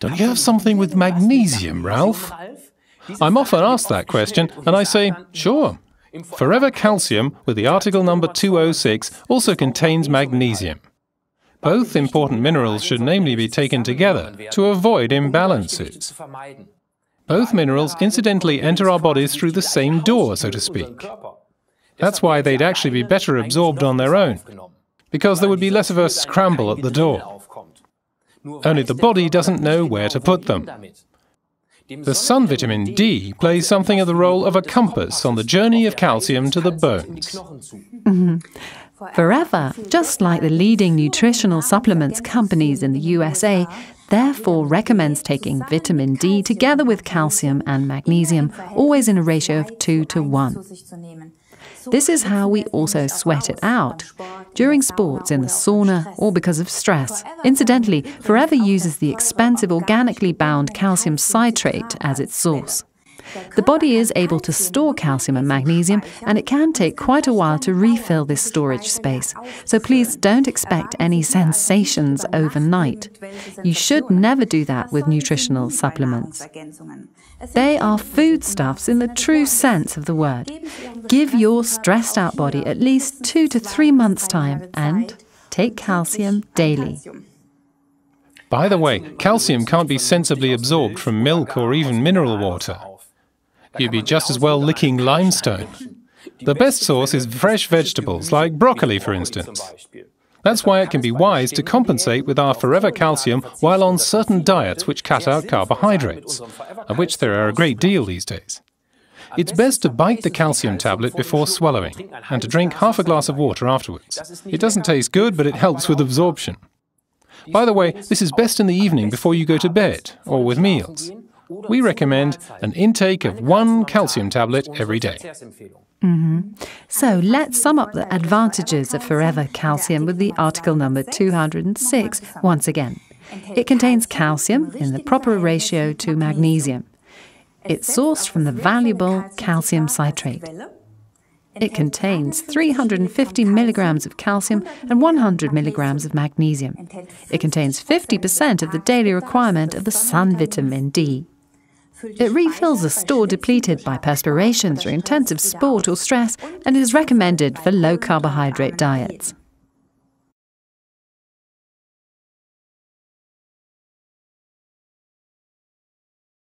Don't you have something with magnesium, Ralph? I'm often asked that question, and I say, sure. Forever Calcium, with the article number 206, also contains magnesium. Both important minerals should namely be taken together to avoid imbalances. Both minerals incidentally enter our bodies through the same door, so to speak. That's why they'd actually be better absorbed on their own, because there would be less of a scramble at the door. Only the body doesn't know where to put them. The sun vitamin D plays something of the role of a compass on the journey of calcium to the bones. Mm-hmm. Forever, just like the leading nutritional supplements companies in the USA, therefore recommends taking vitamin D together with calcium and magnesium, always in a ratio of 2 to 1. This is how we also sweat it out. During sports, in the sauna, or because of stress. Incidentally, Forever uses the expensive organically bound calcium citrate as its source. The body is able to store calcium and magnesium, and it can take quite a while to refill this storage space. So please don't expect any sensations overnight. You should never do that with nutritional supplements. They are foodstuffs in the true sense of the word. Give your stressed out body at least two to three months' time and take calcium daily. By the way, calcium can't be sensibly absorbed from milk or even mineral water. You'd be just as well licking limestone. The best source is fresh vegetables, like broccoli, for instance. That's why it can be wise to compensate with our Forever Calcium while on certain diets which cut out carbohydrates, of which there are a great deal these days. It's best to bite the calcium tablet before swallowing, and to drink half a glass of water afterwards. It doesn't taste good, but it helps with absorption. By the way, this is best in the evening before you go to bed, or with meals we recommend an intake of one calcium tablet every day. Mm-hmm. So let's sum up the advantages of Forever Calcium with the article number 206 once again. It contains calcium in the proper ratio to magnesium. It's sourced from the valuable calcium citrate. It contains 350 milligrams of calcium and 100 milligrams of magnesium. It contains 50% of the daily requirement of the sun vitamin D. It refills a store depleted by perspiration through intensive sport or stress and is recommended for low carbohydrate diets.